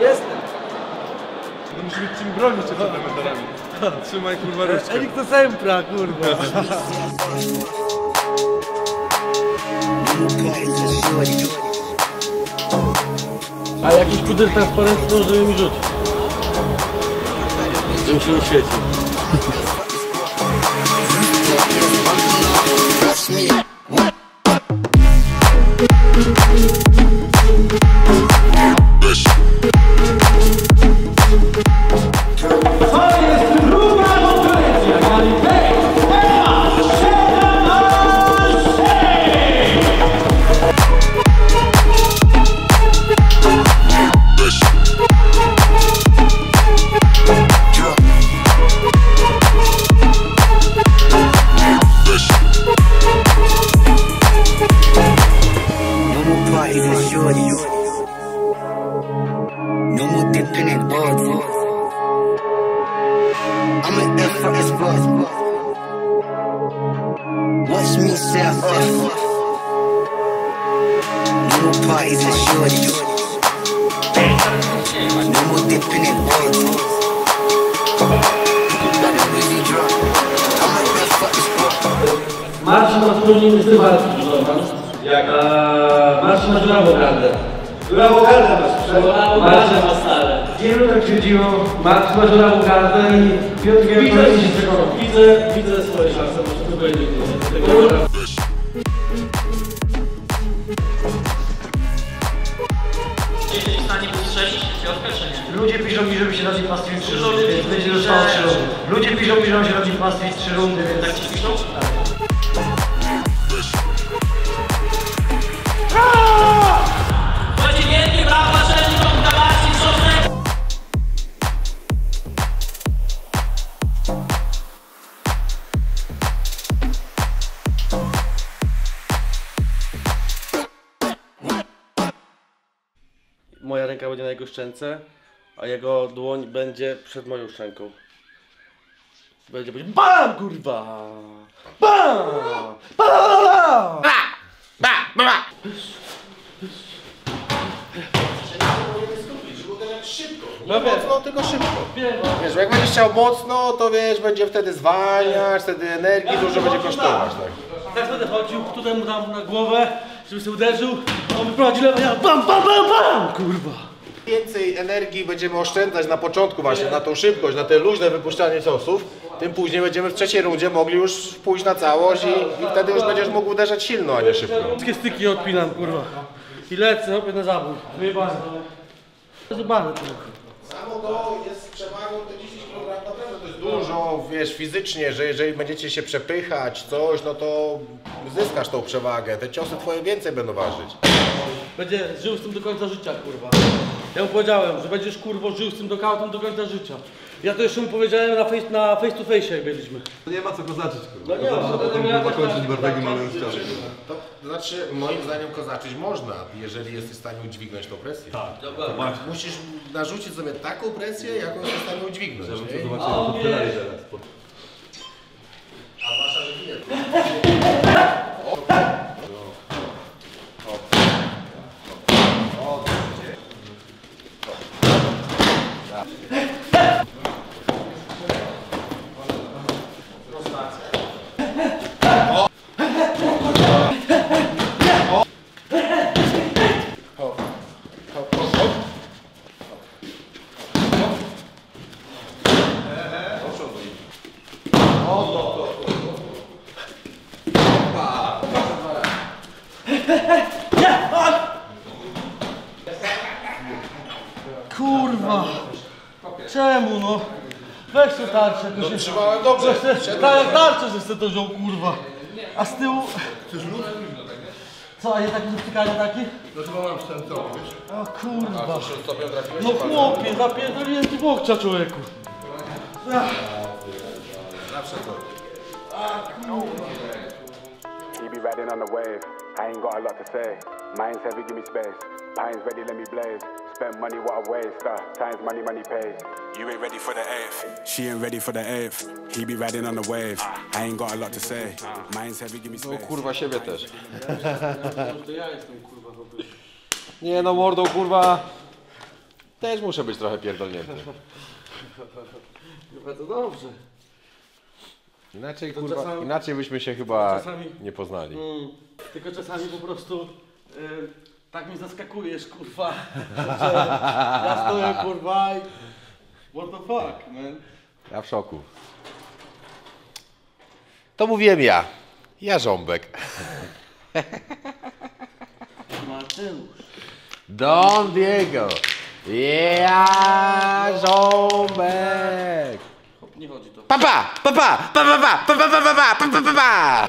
Jestem. No musi być czym bronić się przed medalami. Trzymaj kurwa ręczkę. Elik to sempra, kurwa. A jakiś puder transparentny, żeby mi rzucić. Żebym się oświecił. Marcin ma żurawą gardę i Piotr Widzę, się przekonał. widzę, widzę swoje szanse, może to będzie tego. Jesteś w stanie ustrzelić Piotrka, czy nie? Ludzie piszą mi, żeby się dać pastwić trzy rundy, więc będzie zostało trzy rundy. Ludzie piszą mi, żeby się dać pastwić trzy rundy, więc... Tak ci piszą? Szczęce, a jego dłoń będzie przed moją szczęką. Będzie będzie BAM kurwa! BAM! BAM! No mocno, tylko szybko. Wiesz, jak będziesz chciał mocno, to wiesz, będzie wtedy zwalniać, wtedy energii dużo będzie kosztować. Tak. Tak będę chodził, tutaj mu dam na głowę, żeby się uderzył, a on wyprowadzi lewo, ja BAM BAM BAM BAM! Kurwa! Więcej energii będziemy oszczędzać na początku właśnie, na tą szybkość, na te luźne wypuszczanie ciosów, tym później będziemy w trzeciej rundzie mogli już pójść na całość i, i wtedy już będziesz mógł uderzać silno, a nie szybko. Wszystkie styki odpinam, kurwa. I lecę, hopie na zabój. Wyjebane. Tylko. Samo to jest przewagą te 10 kg naprawdę to jest dużo, wiesz, fizycznie, że jeżeli będziecie się przepychać, coś, no to zyskasz tą przewagę, te ciosy twoje więcej będą ważyć. Będzie żył z tym do końca życia, kurwa. Ja mu powiedziałem, że będziesz kurwo żył z tym dokautem do końca życia. Ja to jeszcze mu powiedziałem na face, na face to face jak byliśmy. Nie ma co kozaczyć, kurwa. No nie ma, Kozaczyć, to tak- zakończyć tak- tak- malując ścianę. To, to znaczy, moim zdaniem kozaczyć można, jeżeli jesteś w stanie udźwignąć tą presję. Tak. Musisz narzucić sobie taką presję, jaką jesteś w stanie udźwignąć. nie? Zobaczymy, co tyle teraz. A wasza, że nie. Kurwa! Czemu no? Weź tę tarczę. jakoś jeszcze- Trzymałem dobrze. Tak jak tarczę, to wziął, kurwa. A z tyłu... Co, a nie taki dotykanie taki? No chyba mam ten co, wiesz? O kurwa. No chłopie, zapierdoliłem ci bokcia człowieku. Zawsze to. He be riding on the wave. I ain't got a lot to say. Mine's heavy, give me space. Pine's ready, let me blaze. Spend money, what I waste. Uh, times money, money pays. You ain't ready for the eighth. She ain't ready for the eighth. He be riding on the wave. I ain't got a lot to say. Mine's heavy, give me No space. kurwa siebie też. Ja jestem kurwa. Nie no mordą kurwa. Też muszę być trochę pierdolnięty. Chyba to dobrze. Inaczej To kurwa, czasami- inaczej byśmy się chyba czasami- nie poznali. Mm, tylko czasami po prostu y, tak mnie zaskakujesz, kurwa, ja stoję, kurwa i what the fuck, man. Ja w szoku. To mówiłem ja. Ja Żąbek. Mateusz. Don Diego. Ja Żąbek. Nie chodzi to. Papa, papa, papa, papa, papa, papa, papa, papa,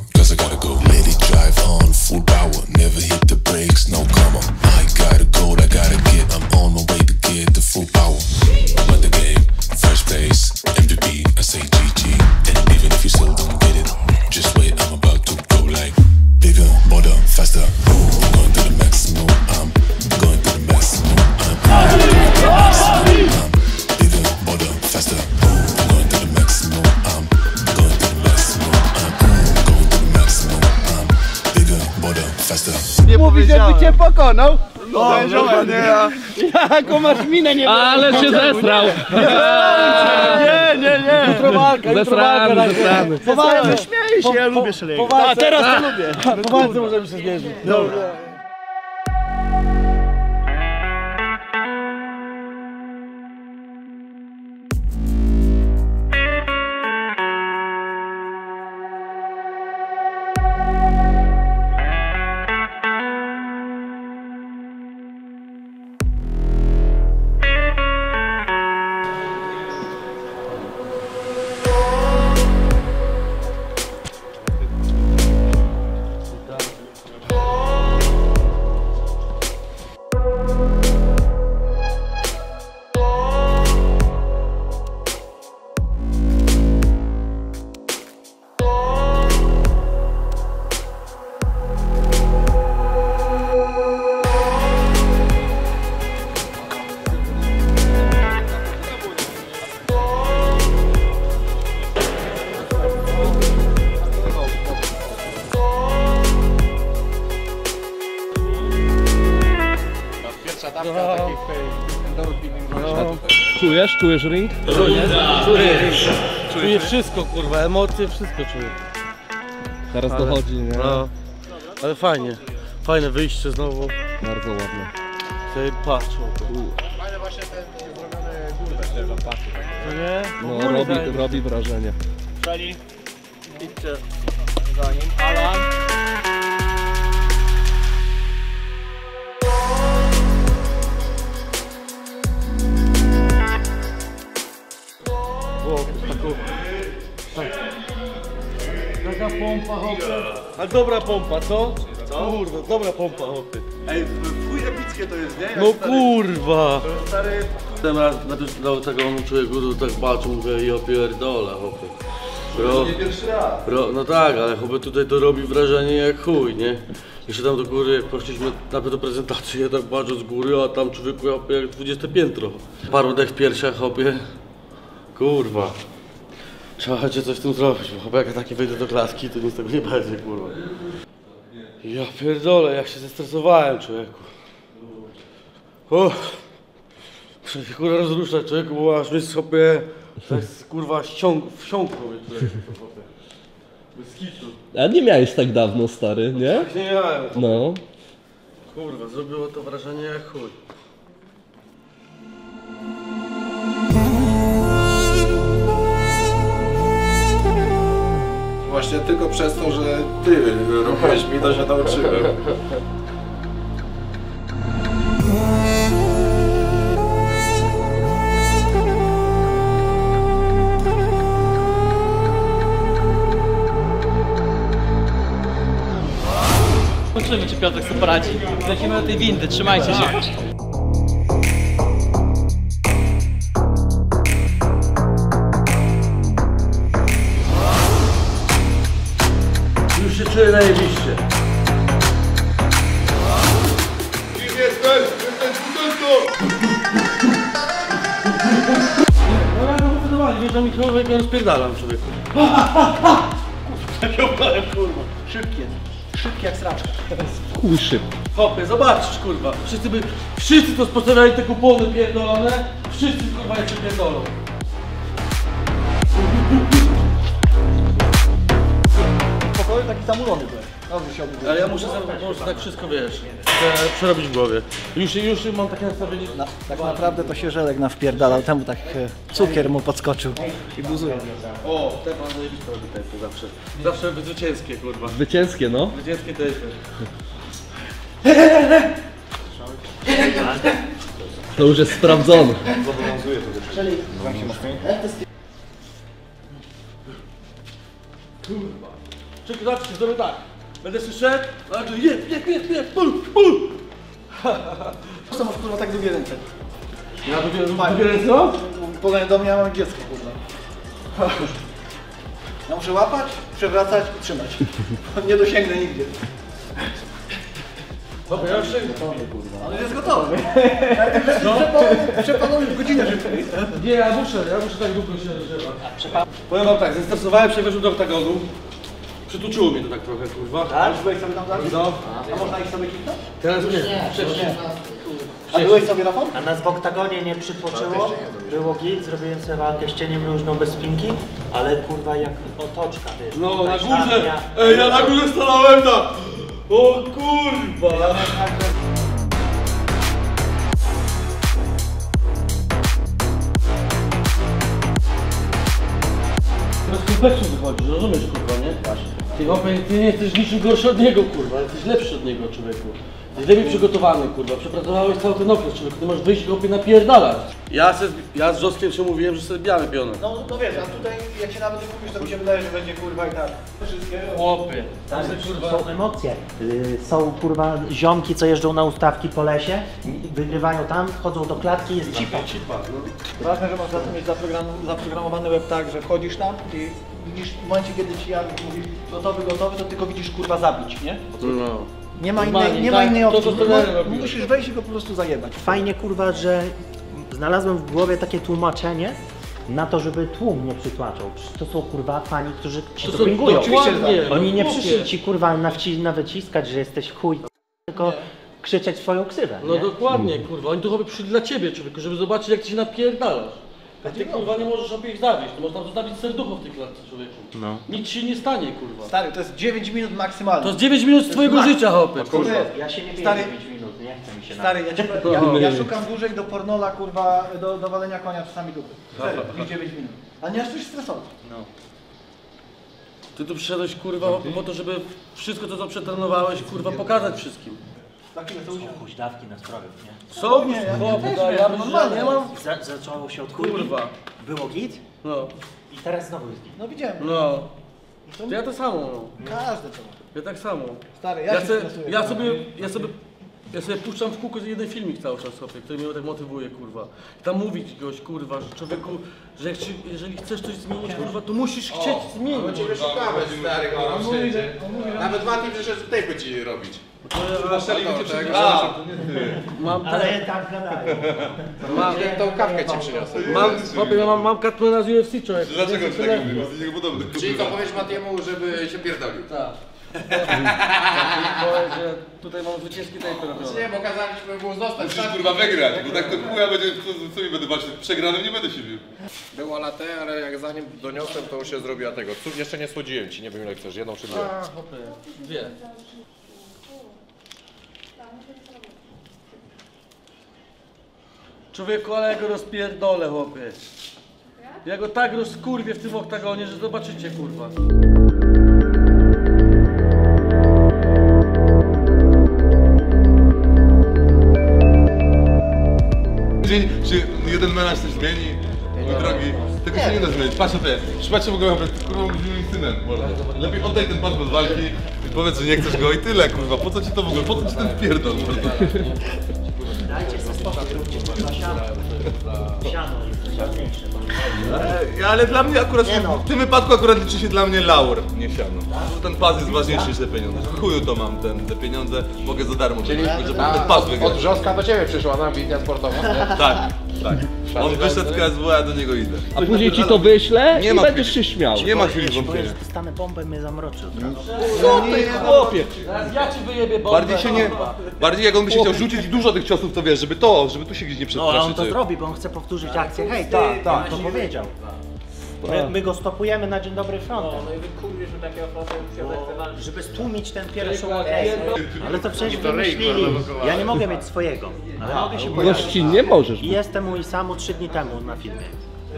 cię pokonał. No, nie ja. Jaką masz minę nie Ale się zesrał! Nie, nie, nie. Jutro walka, jutro walka. zesrany. Po walce śmieję się, ja lubię szalenie. A teraz to lubię. Po walce możemy się zmierzyć. Dobra. Pierwsza dawka takiej Czujesz? Czujesz ring? Czuję, czuję wszystko, kurwa, emocje, wszystko czuję. Teraz dochodzi, nie? No, ale fajnie, fajne wyjście znowu, Bardzo ładne. sobie patrzą. Fajne właśnie ten zrobiony górę, te lampaty. To nie? No, robi, robi wrażenie. Idźcie za nim. Alan. Tak. Taka pompa, hopy. A dobra pompa, co? Co? Kurwa, dobra pompa, hopy. Ej, chuj epickie to jest, nie? Jak No stary- kurwa! Stary, Ten raz na tym do tego człowieku tak walczył, mówię, ja pierdolę, hopy. Bro, nie pierwszy raz. Ro, no tak, ale chyba tutaj to robi wrażenie jak chuj, nie? Jeszcze tam do góry, jak poszliśmy na tę prezentację, ja tak patrzę z góry, a tam człowieku hopie, jak 20 piętro. Paru dech w piersiach, hopie. Kurwa. Trzeba chociaż coś z tym zrobić, bo chyba jak ja taki wejdę do klaski, to nic tego nie będzie, kurwa. Ja pierdolę, jak się zestresowałem, człowieku. Uff. Muszę się kurwa rozruszać, człowieku, bo aż mi schopie, jest kurwa ściąg, wsiąkło mnie człowieku, to chłopie. Bez kitu. A nie miałeś tak dawno, stary, nie? Tak nie miałem. No. Kurwa, zrobiło to wrażenie jak chuj. Przez to, że ty robiłeś mi, to się nauczyłem. Zobaczymy, czy Piotrek sobie poradzi. Lecimy do tej windy, trzymajcie się. Człowiek ja rozpierdalam człowieku. kurwa. Szybkie. Szybkie jak sraczka. Hopy, zobaczysz kurwa. Wszyscy by, wszyscy to spostawiali te kupony pierdolone. Wszyscy kurwa się pierdolą. Pokoju taki zamulony byłem. Dobrze się obudziłem. Ale ja muszę, za- muszę tak wszystko wiesz, e, przerobić w głowie. Już, już mam takie nastawienie. Na, tak naprawdę to się żelek nawpierdalał, temu tak e, cukier mu podskoczył i buzuje. O, te pan zajebiste robi te zawsze. Zawsze zwycięskie kurwa. Zwycięskie, no. Zwycięskie te To już jest sprawdzone. Czekaj, zobaczcie, zrobię tak. Będę słyszeć, nagle jest, jest, jest, jest, pul, pul. Co masz kurwa tak długie ręce? Ja dopiero, dopiero co? Podaj do mnie, ja mam dziecko kurwa. Ja muszę łapać, przewracać i trzymać. Nie dosięgnę nigdzie. Dobra, ja już się... On już jest gotowy. No. Przepalony w godzinę szybciej. Nie, ja muszę, ja muszę tak długo się. Powiem wam tak, zestresowałem się, weszłem do oktagonu. Przytuczyło mnie to tak trochę, kurwa. Tak? Byłeś sobie tam zabić? No, A można ich sobie kliknąć? teraz nie. Wcześniej. A byłeś sobie Rafał? A nas w oktagonie nie przytłoczyło, było git, zrobiłem sobie walkę z cieniem luźną bez spinki, ale kurwa jak otoczka, wiesz. No, na górze. Ej, ja na górze stanąłem na... O kurwa. Bez kompleksu wychodzisz, rozumiesz kurwa, nie? Ty, chłopie, ty nie jesteś niczym gorszy od niego kurwa, jesteś lepszy od niego człowieku. Jesteś lepiej przygotowany kurwa, przepracowałeś cały ten okres człowieku, ty możesz wyjść i chłopie napierdalać. Ja, se, ja z Żoskiem się mówiłem, że sobie biamy piony. No, no wiesz, a tutaj jak się nawet kupisz, to mi się wydaje, że będzie kurwa i tak. Wszystkie. Chłopie. Tam są emocje. Y, Są kurwa ziomki, co jeżdżą na ustawki po lesie, wygrywają tam, wchodzą do klatki, jest cipa. Ważne, że masz za to mieć zaprogram- zaprogramowany web tak, że wchodzisz tam i widzisz w momencie, kiedy ci Jarek mówi gotowy, gotowy, to tylko widzisz kurwa zabić, nie? No. Nie ma innej, nie ma tak, innej to, opcji. trenery Mo- robią. Musisz wejść i go po prostu zajebać. Fajnie kurwa, że znalazłem w głowie takie tłumaczenie na to, żeby tłum nie przytłaczał. Przecież to są kurwa fani, którzy ci To są dopingują. dokładnie, Oni nie przyszli ci kurwa nawci- nawyciskać, że jesteś chuj, tylko krzyczeć swoją ksywę. No nie? dokładnie, kurwa. Oni tu chyba przyszli dla ciebie, człowieku, żeby zobaczyć, jak ty się napierdalasz. A ty, kurwa, nie możesz sobie ich zabić. Ty możesz tam zostawić serducho w tej klatce, człowieku. No. Nic ci nie stanie, kurwa. Stary, to jest 9 minut maksymalnie. To jest 9 minut z twojego życia, hopy. To jest- Ja się nie biję Stary- 9 minut, nie chcę mi się na... Stary, ja, ci, ja, ja szukam dłużej do pornola, kurwa, do, do walenia konia czasami dupy. Serio, niż 9 minut. A nie aż coś stresować. Ty tu przyszedłeś, kurwa, hopy, po to, żeby wszystko to, co przetrenowałeś, kurwa, pokazać wszystkim. Usiądę. Huśdawki na sprawy, nie? Co? nie, ja Chłopie, też ja to myślę, że normalne nie mam... Za, zaczęło się od kurwa. Kurwa. Było git No, i teraz znowu jest git. No widziałem. no. To ja to samo, no. Każdy to ma. Ja tak samo. Stary, ja, Ja, się se, stresuję. ja sobie, ja sobie, ja sobie puszczam w kółko jeden filmik cały czas sobie, który mnie tak motywuje, kurwa. I tam mówi ci goś, kurwa, że człowieku, że jak ci, jeżeli chcesz coś zmienić, kurwa, to musisz chcieć zmienić. Ciebie szukamy, stary, kurwa, wszędzie. Nawet Mati przyszedł tutaj ci robić. A, Mam, te, Ale tak gadają. mam, tą kawkę ci przyniosę. mam, mam, mam Catmana z UFC, człowiek. Dlaczego ty tak mówisz? Jesteś. Czyli co, powiesz Matiemu, żeby się pierdolił? Tak. Powiem, że tutaj mam zwycięski tape robiony. Nie, bo kazaliśmy mu zostać. Musisz kurwa wygrać, bo tak to chuja będzie, co, co mi będę walczyć? Przegranym nie będę się bił. Była latę, ale jak zanim doniosłem, to już się zrobiła tego. Cud jeszcze nie słodziłem ci, nie wiem ile chcesz, jedną czy dwie. A, chłopie, dwie. Człowieku, ale ja go rozpierdolę, chłopie. Ja go tak rozkurwię w tym oktagonie, że zobaczycie, kurwa. Czy jeden melarz coś zmieni? Tego się nie da zmienić. Patrz na to jest. Trzymajcie w ogóle, kurwa, mówimy mordo. Lepiej oddaj ten pas bez walki i powiedz, że nie chcesz go i tyle, kurwa. Po co ci to w ogóle? Po co ci ten pierdol, mordo? Dajcie sobie spokój, róbcie kurwa siano. Siano jest ważniejsze. E, Ale dla mnie akurat, Nie no. w tym wypadku akurat liczy się dla mnie laur, nie siano. Ten pas jest ważniejszy niż te pieniądze. W chuju to mam ten, te pieniądze, mogę za darmo Czyli żeby a, ten pas od, wygrać. od wrzoska do ciebie przyszła ta ambitnia sportowa. nie? Tak, tak. On wyszedł z KSW, a ja do niego idę. A później ci to wyślę Nie i ma będziesz się śmiał. Nie ma chwili powiesz, wątpienia. że dostanę bombę, mnie zamroczy od razu. Co ty, chłopie? Ja ci wyjebię bombę. Bardziej się nie. Bardziej jak on by się chciał rzucić dużo tych ciosów, to wiesz, żeby to, żeby tu się gdzieś nie No ale on to zrobi, bo on chce powtórzyć akcję. Hej, tak, tak, to powiedział. My, my go stopujemy na dzień dobry frontem. No i wykurwisz mi takiego frontu, walczyć. Żeby stłumić ten pierwszy agresję. Ale to przecież wymyślili. Ja nie mogę mieć swojego, ale mogę się pojawić. Gościnnie możesz. I jestem u Isamu trzy dni temu na filmie.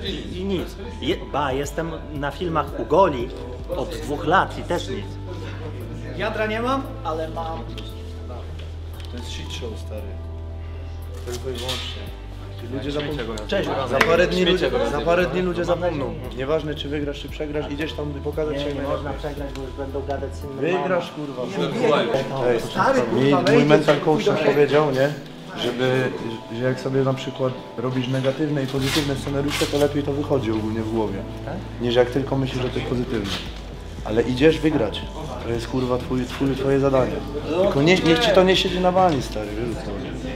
I, i nic. Je, ba, jestem na filmach u Goli od dwóch lat i też nic. Jadra nie mam, ale mam. To jest shit show, stary. Tylko i wyłącznie. Ludzie zapomną. Cześć, Za parę, dni ludzie, za parę dni ludzie zapomną. Nieważne czy wygrasz, czy przegrasz, idziesz tam pokazać Nie, się nie najlepiej. można przegrać, bo już będą gadać z innym Wygrasz, kurwa. Stary, Mi, mój mental coach do powiedział, nie? Żeby, że jak sobie na przykład robisz negatywne i pozytywne scenariusze, to lepiej to wychodzi ogólnie w głowie. Niż jak tylko myślisz, że to jest pozytywne. Ale idziesz wygrać. To jest kurwa twój, twój, twoje zadanie. Tylko nie, niech ci to nie siedzi na bani, stary, wiesz co chodzi.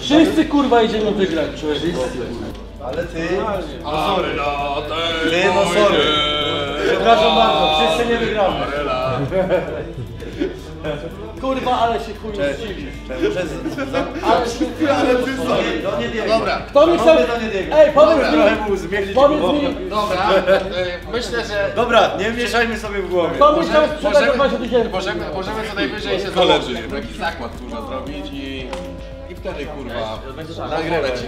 Wszyscy kurwa idziemy wygrać, człowiek. Ale ty... No sorry, no ty, no sorry. Przepraszam bardzo, wszyscy nie wygramy. Kurwa, ale się chuj zdziwi. Ale się ale ty To nie Diego. Dobra, Kto mi chce... Ej, powiedz mi, Trochę mu zmierzyć powiedz mi, dobra. e, Myślę, że Dobra, nie mieszajmy sobie w głowie. kto mi chciał sprzedać za 20 tysięcy? możemy, możemy co najwyżej się założyć, taki zakład kurwa zrobić i wtedy kurwa nagrywać ci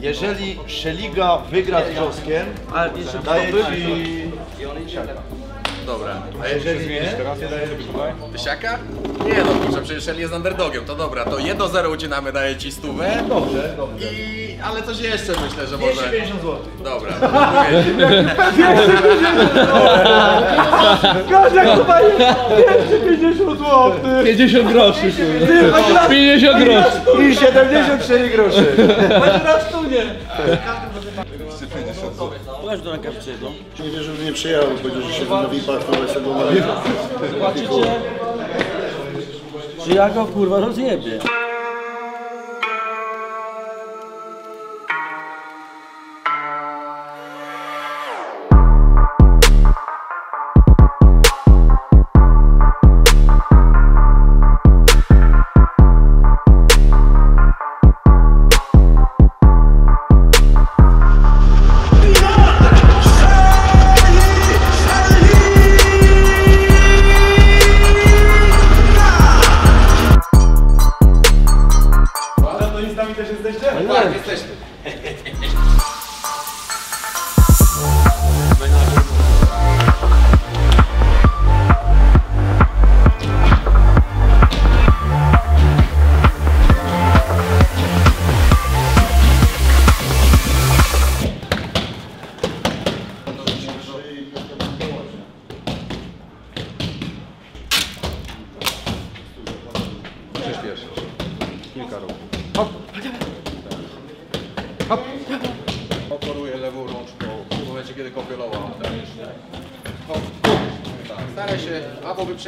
Jeżeli Szeliga wygra z Wrzoskiem, daje ci... Dobra. A jeżeli nie, Tysiaka? Nie no kurczę, przecież Shell jest underdogiem, to dobra, to 1-0 ucinamy, daję ci stówę. dobrze, dobrze. I... ale coś jeszcze myślę, że może... 250 zł. Dobra. Gorzek chyba jest 250 zł. 50 groszy, kurwa. 50 groszy. I 74 groszy. Będzie na stunie. Pokaż do rękawicy, no. Nie wierzę, że nie przyjechał, powiedział, że się na VIP-ach, to jest tego Zobaczycie, że ja go kurwa rozjebię.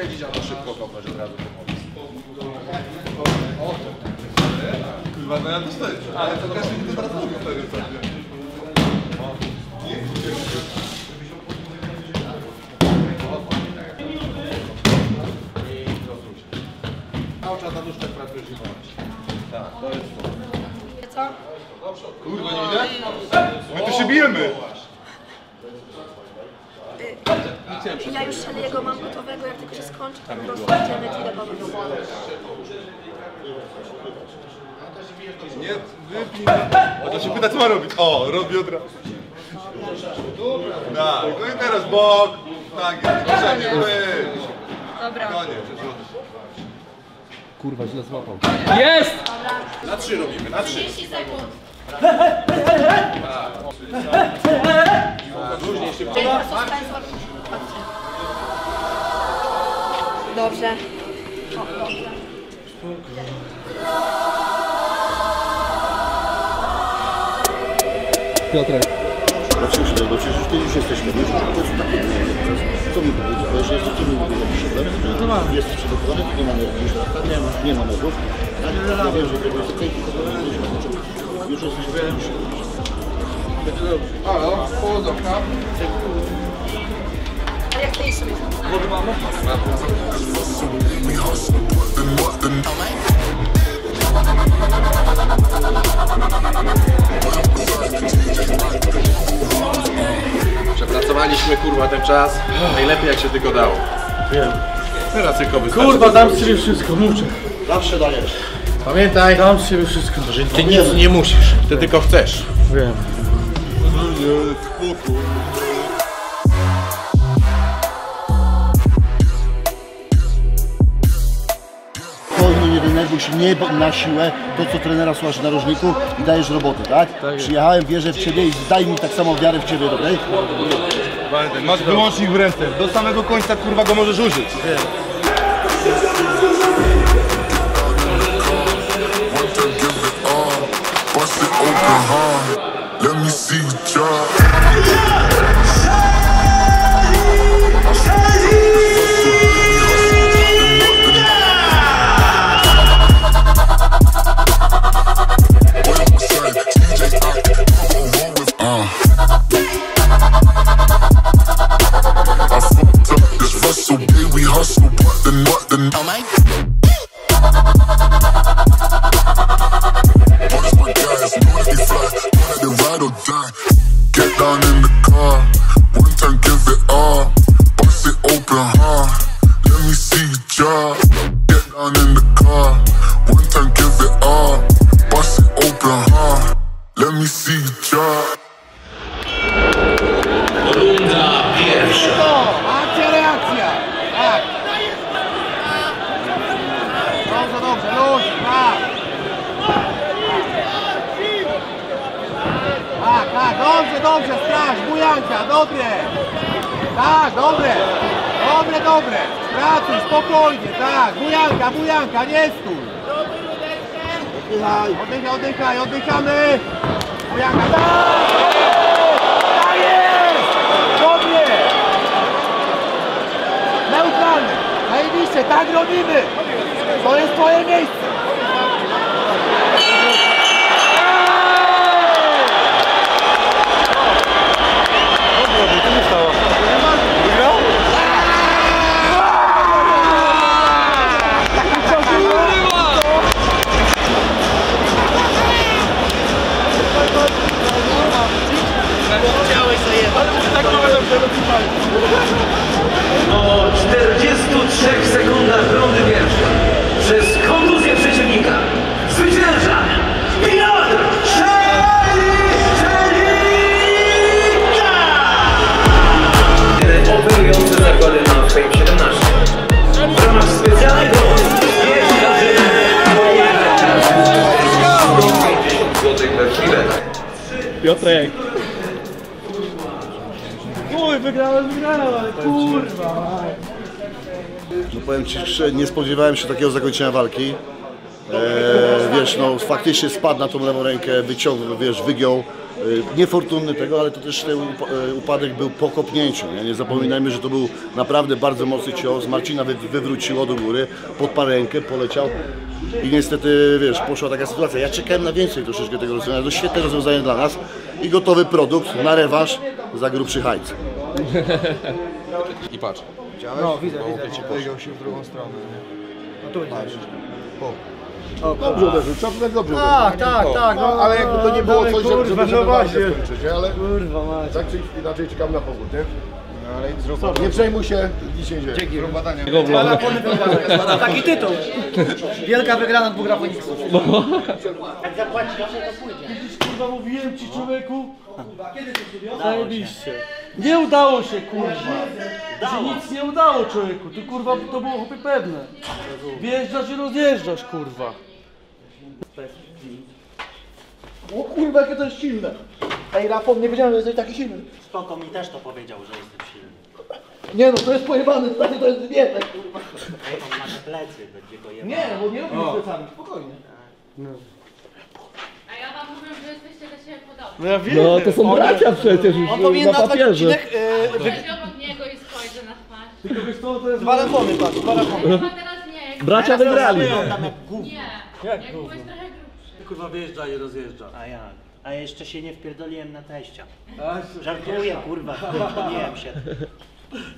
Albo wyprzedzić, albo szybko kopnąć od razu pomocy. O, Kurwa, no ja dostaję. Ale to każdy to teraz mówi wtedy pewnie. Cały czas na pracujesz i. Tak, to jest to. Co? Kurwa, nie widać? My tu się bijemy. Ja już Szeliego mam gotowego, jak tylko się skończy, to po prostu idziemy tyle po Nie, wypnij. A to się pyta, co ma robić? O, robi od razu. Tak, no i teraz bok. Tak, jest. Proszę nie być. Dobra. Koniec. Kurwa, źle złapał. Jest! Na trzy robimy, na trzy. 30 sekund. Dobrze. Piotrek. No przecież, no przecież już kiedyś jesteśmy, wiesz, to jest takie, co mi powiedziałeś, że jeszcze mi powiedziałeś, że jest przygotowany, nie ma nerwów, już tak, nie ma, nerwów, ale ja wiem, że to jest okej, tylko to już już jesteśmy już Halo, powodzonka. A jak ty jeszcze Przepracowaliśmy kurwa ten czas. Najlepiej jak się tylko dało. Wiem. Teraz tylko wystarczy. Kurwa, dam z siebie wszystko, muszę. Zawsze dajesz. Pamiętaj, Dam z siebie wszystko. że ty nic nie musisz. Ty tylko chcesz. Wiem. Spokojnie, nie denerwuj się, nie na siłę, to co trenera słuchasz w narożniku i dajesz roboty, tak? Przyjechałem, wierzę w Ciebie i daj mi tak samo wiarę w Ciebie, dobrej? Pamiętaj, masz wyłącznik w ręce. Do samego końca kurwa go możesz użyć. Open, huh? Let me see what you drop. Oddychaj, oddychaj, oddychaj, oddychamy. Bujanka, tak. Tak jest. Dobrze. Neutralny. Zajebiście, tak robimy. To jest twoje miejsce. Po 43 sekundach rundy pierwszej przez kontuzję przeciwnika zwycięża Piotr Szeliga! Operujący zakłady na Fame 17 w ramach specjalnej promocji jeśli drużyny 50 zł we filetach. Piotrek. Wygrałem, wygrałem, ale kurwa. No powiem Ci szczerze, nie spodziewałem się takiego zakończenia walki. E, wiesz, no faktycznie spadł na tą lewą rękę, wyciągnął, wiesz, wygiął. E, niefortunny tego, ale to też ten up e, upadek był po kopnięciu. Nie? nie zapominajmy, że to był naprawdę bardzo mocny cios. Marcina wy wywróciło do góry, podparł rękę, poleciał. I niestety, wiesz, poszła taka sytuacja. Ja czekałem na więcej troszeczkę tego rozwiązania. To świetne rozwiązanie dla nas i gotowy produkt na rewanż za grubszy hajc. I patrz. No, widzę, widzę. Ci powiedział się w drugą stronę, nie? No tu będzie. Dobrze uderzył, czapnek dobrze Tak, tak, tak. No, ale jakby to nie było ale coś, kurwa, żeby, żeby no walkę skończyć, nie? Ale Kurwa mać. tak czy inaczej czekam na powód, nie? No ale zrób. Nie przejmuj się, nic nie dzieje. Dzięki. badania. Taki tytuł. Wielka wygrana dwóch grafoniksów. Kurwa, mówiłem ci człowieku. Zajebiście. Nie udało się, kurwa. Że nic nie udało człowieku. Ty kurwa, to było chłopie pewne. Wjeżdżasz i rozjeżdżasz, kurwa. O kurwa, jakie to jest silne. Ej, Rafał, nie wiedziałem, że jesteś taki silny. Spoko mi też to powiedział, że jestem silny. Nie no, to jest pojebany, stary, to jest wietek, kurwa. Ej, on ma te plecy, będzie go jebał. Nie, bo nie robisz plecami, spokojnie. A ja wam mówię, że jesteście do siebie podobni. No ja wiem. No to są bracia przecież już On powinien na nazwać papierze. odcinek... E, wy... Niego i spojrzę na twarz. Tylko wiesz co, to jest... Dwa rafony, patrz, dwa. Chyba teraz nie. Jak Bracia wygrali. Wyglądam jak gówno. Nie. Jak Jak byłeś trochę grubszy. Kurwa wjeżdża i rozjeżdża. A jak? A jeszcze się nie wpierdoliłem na teścia. Żartuję, kurwa, wpierdoliłem się.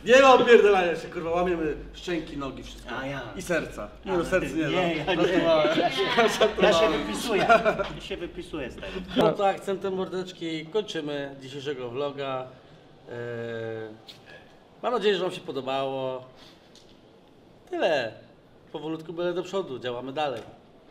Nie ma opierdalania się, kurwa, łamiemy szczęki, nogi, wszystko. A ja. I serca. Nie no, serce ty- nie, nie, no. ja nie. Ja się wypisuję. Ja się wypisuję z tego. No to akcentem mordeczki kończymy dzisiejszego vloga. Eee, mam nadzieję, że Wam się podobało. Tyle. Powolutku byle do przodu, działamy dalej.